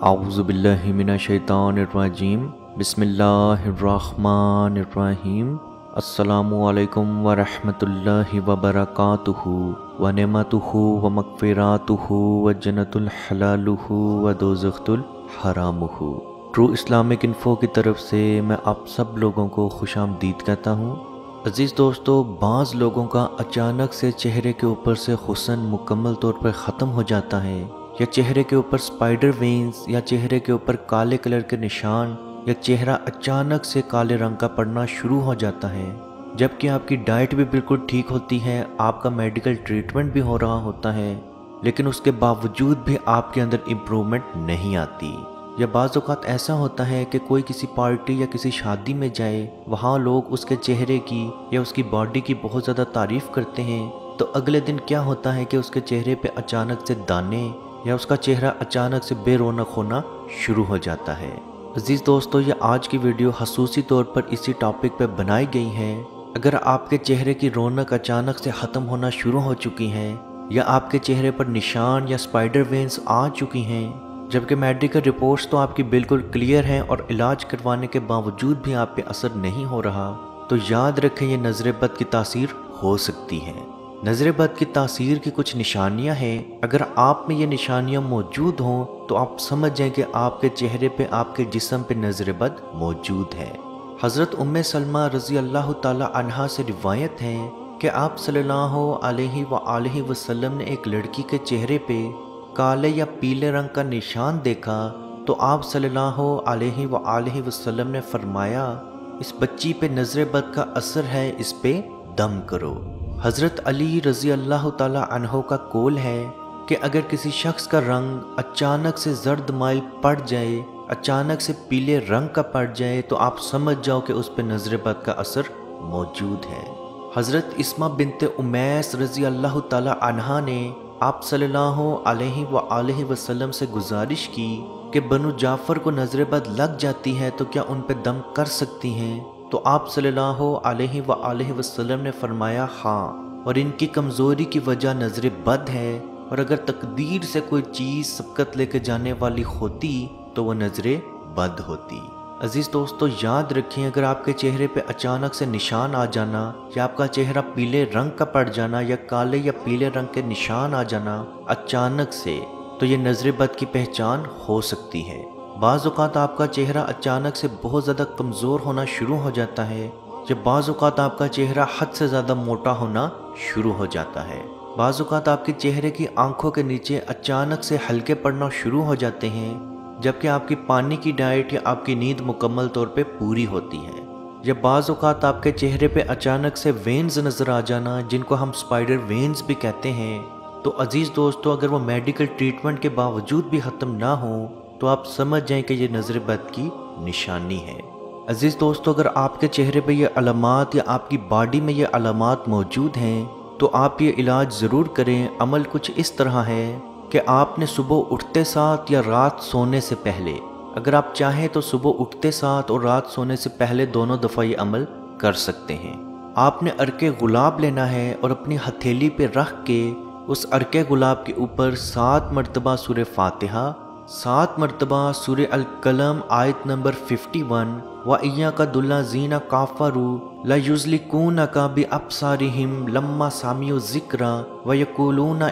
اعوذ باللہ من الشیطان الرجیم۔ بسم اللہ الرحمن الرحیم۔ السلام علیکم ورحمۃ اللہ وبرکاتہ۔ ونعمتہ ومغفراتہ وجنت الحلالہ ودوزخت الحرامہ۔ ٹرو اسلامک انفو کی طرف سے میں آپ سب لوگوں کو خوش آمدید کہتا ہوں۔ عزیز دوستو، بعض لوگوں کا اچانک سے چہرے کے اوپر سے حسن مکمل طور پر ختم ہو جاتا ہے۔ یا چہرے کے اوپر سپائڈر وینز یا چہرے کے اوپر کالے کلر کے نشان، یا چہرہ اچانک سے کالے رنگ کا پڑنا شروع ہو جاتا ہے۔ جبکہ آپ کی ڈائٹ بھی بالکل ٹھیک ہوتی ہے، آپ کا میڈیکل ٹریٹمنٹ بھی ہو رہا ہوتا ہے، لیکن اس کے باوجود بھی آپ کے اندر امپرومنٹ نہیں آتی۔ یا بعض اوقات ایسا ہوتا ہے کہ کوئی کسی پارٹی یا کسی شادی میں جائے، وہاں لوگ اس کے چہرے کی یا اس کی باڈی کی بہت زیادہ تعریف کرتے ہیں، تو اگلے دن کیا ہوتا ہے کہ اس کے چہرے پہ اچانک سے دانے یا اس کا چہرہ اچانک سے بے رونق ہونا شروع ہو جاتا ہے۔ عزیز دوستو، یہ آج کی ویڈیو خصوصی طور پر اسی ٹاپک پہ بنائی گئی ہے اگر آپ کے چہرے کی رونق اچانک سے ختم ہونا شروع ہو چکی ہیں، یا آپ کے چہرے پر نشان یا سپائڈر وینز آ چکی ہیں، جبکہ میڈیکل رپورٹس تو آپ کی بالکل کلیئر ہیں اور علاج کروانے کے باوجود بھی آپ پہ اثر نہیں ہو رہا، تو یاد رکھیں یہ نظر بد کی تاثیر ہو سکتی ہے۔ نظر بد کی تاثیر کی کچھ نشانیاں ہیں۔ اگر آپ میں یہ نشانیاں موجود ہوں، تو آپ سمجھ جائیں کہ آپ کے چہرے پہ آپ کے جسم پہ نظر بد موجود ہے۔ حضرت ام سلمہ رضی اللہ تعالی عنہ سے روایت ہے کہ آپ صلی اللہ علیہ وآلہ وسلم نے ایک لڑکی کے چہرے پہ کالے یا پیلے رنگ کا نشان دیکھا۔ تو آپ صلی اللہ علیہ وآلہ وسلم نے فرمایا، اس بچی پہ نظر بد کا اثر ہے، اس پہ دم کرو۔ حضرت علی رضی اللہ تعالی عنہ کا کول ہے کہ اگر کسی شخص کا رنگ اچانک سے زرد مائل پڑ جائے، اچانک سے پیلے رنگ کا پڑ جائے تو آپ سمجھ جاؤ کہ اس پہ نظر بد کا اثر موجود ہے۔ حضرت اسما بنت امیس رضی اللہ تعالی عنہ نے آپ صلی اللہ علیہ وآلہ وسلم سے گزارش کی کہ بنو جعفر کو نظر بد لگ جاتی ہے تو کیا ان پہ دم کر سکتی ہیں؟ تو آپ صلی اللہ علیہ وآلہ وسلم نے فرمایا ہاں اور ان کی کمزوری کی وجہ نظر بد ہے، اور اگر تقدیر سے کوئی چیز سبقت لے کے جانے والی ہوتی تو وہ نظر بد ہوتی۔ عزیز دوستو، یاد رکھیں، اگر آپ کے چہرے پہ اچانک سے نشان آ جانا، یا آپ کا چہرہ پیلے رنگ کا پڑ جانا، یا کالے یا پیلے رنگ کے نشان آ جانا اچانک سے، تو یہ نظر بد کی پہچان ہو سکتی ہے۔ بعض اوقات آپ کا چہرہ اچانک سے بہت زیادہ کمزور ہونا شروع ہو جاتا ہے، جب بعض اوقات آپ کا چہرہ حد سے زیادہ موٹا ہونا شروع ہو جاتا ہے۔ بعض اوقات آپ کے چہرے کی آنکھوں کے نیچے اچانک سے ہلکے پڑنا شروع ہو جاتے ہیں، جبکہ آپ کی پانی کی ڈائٹ یا آپ کی نیند مکمل طور پہ پوری ہوتی ہے۔ جب بعض اوقات آپ کے چہرے پہ اچانک سے وینز نظر آ جانا، جن کو ہم سپائڈر وینز بھی کہتے ہیں، تو عزیز دوستو، اگر وہ میڈیکل ٹریٹمنٹ کے باوجود بھی ختم نہ ہوں تو آپ سمجھ جائیں کہ یہ نظر بد کی نشانی ہے۔ عزیز دوستو، اگر آپ کے چہرے پہ یہ علامات یا آپ کی باڈی میں یہ علامات موجود ہیں، تو آپ یہ علاج ضرور کریں۔ عمل کچھ اس طرح ہے کہ آپ نے صبح اٹھتے ساتھ یا رات سونے سے پہلے، اگر آپ چاہیں تو صبح اٹھتے ساتھ اور رات سونے سے پہلے دونوں دفعہ یہ عمل کر سکتے ہیں۔ آپ نے ارکے گلاب لینا ہے اور اپنی ہتھیلی پہ رکھ کے اس ارکے گلاب کے اوپر سات مرتبہ سور فاتحہ سات مرتبہ سور القلم آیت نمبر 51 ون و ایا کا دلہ زینہ کافرو لیوزلی کون کا بھی ابسارہم لما سامی و ذکر و یقولون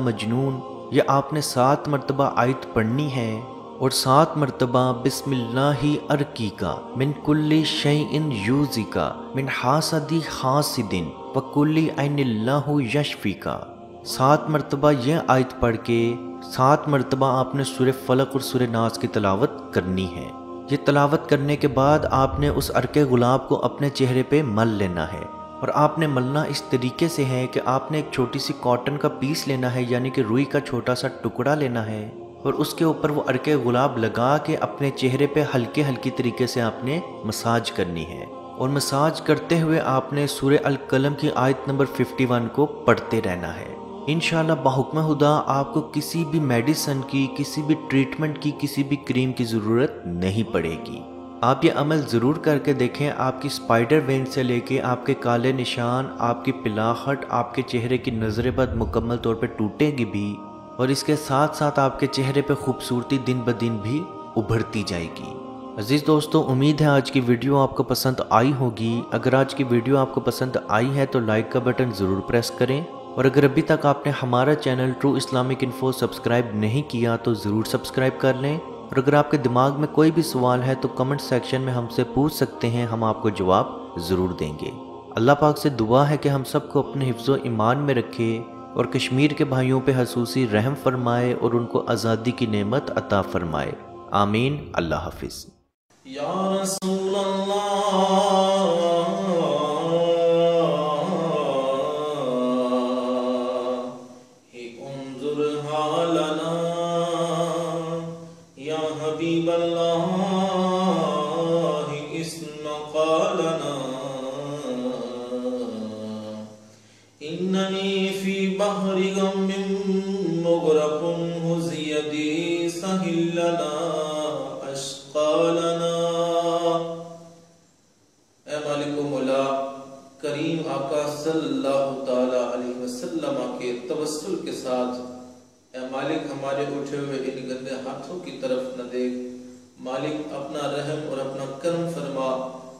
مجنون یہ آپ نے سات مرتبہ آیت پڑھنی ہے اور سات مرتبہ بسم اللہ ارکی کا من کل شیئن یوزی کا من حاسدی حاسدن و کلی عین اللہ یشفی کا سات مرتبہ یہ آیت پڑھ کے سات مرتبہ آپ نے سور فلق اور سور ناز کی تلاوت کرنی ہے۔ یہ تلاوت کرنے کے بعد آپ نے اس ارکے گلاب کو اپنے چہرے پہ مل لینا ہے اور آپ نے ملنا اس طریقے سے ہے کہ آپ نے ایک چھوٹی سی کاٹن کا پیس لینا ہے یعنی کہ روئی کا چھوٹا سا ٹکڑا لینا ہے اور اس کے اوپر وہ ارکے گلاب لگا کے اپنے چہرے پہ ہلکے ہلکی طریقے سے آپ نے مساج کرنی ہے۔ اور مساج کرتے ہوئے آپ نے سور القلم کی آیت نمبر 51 کو پڑھتے رہنا ہے۔ انشاءاللہ بحکم خدا آپ کو کسی بھی میڈیسن کی، کسی بھی ٹریٹمنٹ کی، کسی بھی کریم کی ضرورت نہیں پڑے گی۔ آپ یہ عمل ضرور کر کے دیکھیں، آپ کی سپائڈر وین سے لے کے آپ کے کالے نشان، آپ کی پلاخٹ، آپ کے چہرے کی نظر بد مکمل طور پہ ٹوٹے گی بھی، اور اس کے ساتھ ساتھ آپ کے چہرے پہ خوبصورتی دن بدن بھی ابھرتی جائے گی۔ عزیز دوستو، امید ہے آج کی ویڈیو آپ کو پسند آئی ہوگی۔ اگر آج کی ویڈیو آپ کو پسند آئی ہے تو لائک کا بٹن ضرور پریس کریں۔ اور اگر ابھی تک آپ نے ہمارا channel True Islamic Info subscribe نہیں کیا تو ضرور سبسکرائب کر لیں۔ اور اگر آپ کے دماغ میں کوئی بھی سوال ہے تو کمنٹ سیکشن میں ہم سے پوچھ سکتے ہیں، ہم آپ کو جواب ضرور دیں گے۔ اللہ پاک سے دعا ہے کہ ہم سب کو اپنے حفظ و ایمان میں رکھے اور کشمیر کے بھائیوں پہ حسوسی رحم فرمائے اور ان کو آزادی کی نعمت عطا فرمائے۔ آمین۔ اللہ حافظ۔ یا رسول اللہ اننی فی بحر غم مغرق حزیدی سہل لنا اشقالنا. اے مالک و مولا، کریم آقا صلی اللہ تعالی علیہ وسلم کے توسل کے ساتھ، اے مالک ہمارے اٹھے ہوئے ان گندے ہاتھوں کی طرف نہ دیکھ۔ مالک اپنا رحم اور اپنا کرم فرما،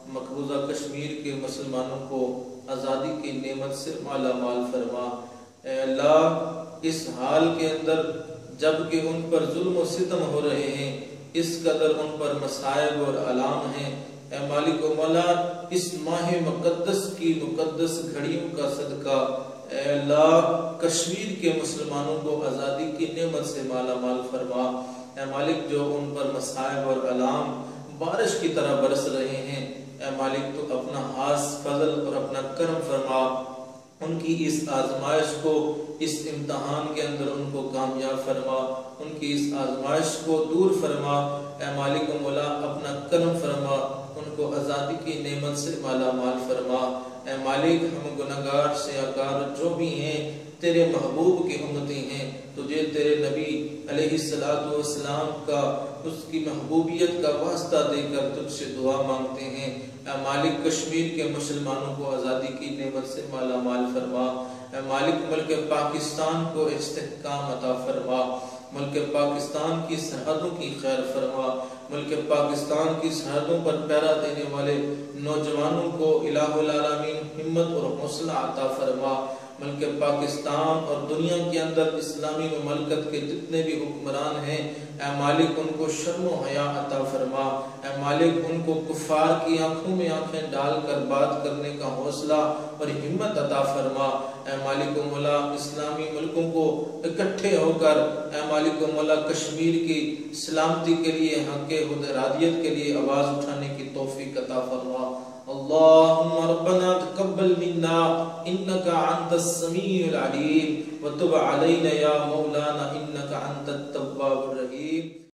مقبوضہ کشمیر کے مسلمانوں کو آزادی کی نعمت سے مالا مال فرما۔ اے اللہ، اس حال کے اندر جبکہ ان پر ظلم و ستم ہو رہے ہیں، اس قدر ان پر مسائب اور علام ہیں۔ اے مالک و مولا، اس ماہ مقدس کی مقدس گھڑیوں کا صدقہ۔ اے اللہ، کشمیر کے مسلمانوں کو آزادی کی نعمت سے مالا مال فرما۔ اے مالک، جو ان پر مسائب اور علام بارش کی طرح برس رہے ہیں اے مالک، تو اپنا حاس فضل اور اپنا کرم فرما۔ ان کی اس آزمائش کو، اس امتحان کے اندر ان کو کامیاب فرما۔ ان کی اس آزمائش کو دور فرما۔ اے مالک و مولا، اپنا کرم فرما۔ ان کو آزادی کی نعمت سے مالا مال فرما۔ اے مالک، ہم گناہگار سیاکار جو بھی ہیں تیرے محبوب کی امتی ہیں، تجھے تیرے نبی علیہ السلام کا، اس کی محبوبیت کا واسطہ دے کر تجھ سے دعا مانگتے ہیں۔ اے مالک کشمیر کے مسلمانوں کو آزادی کی نعمت سے مالا مال فرما۔ اے مالک ملک پاکستان کو استحکام عطا فرما۔ ملک پاکستان کی سرحدوں کی خیر فرما۔ ملک پاکستان کی سرحدوں پر پیرا دینے والے نوجوانوں کو الہ العالمین ہمت اور حوصلہ عطا فرما۔ ملک پاکستان اور دنیا کے اندر اسلامی مملکت کے جتنے بھی حکمران ہیں، اے مالک ان کو شرم و حیا عطا فرما۔ اے مالک ان کو کفار کی آنکھوں میں آنکھیں ڈال کر بات کرنے کا حوصلہ اور ہمت عطا فرما۔ اے مالک و مولا، اسلامی ملکوں کو اکٹھے ہو کر، اے مالک و مولا، کشمیر کی سلامتی کے لیے، حق حدرادیت کے لیے آواز اٹھانے کی توفیق عطا فرما۔ اللهم ربنا تقبل منا إنك أنت السميع العليم وتب علينا يا مولانا إنك أنت التواب الرحيم.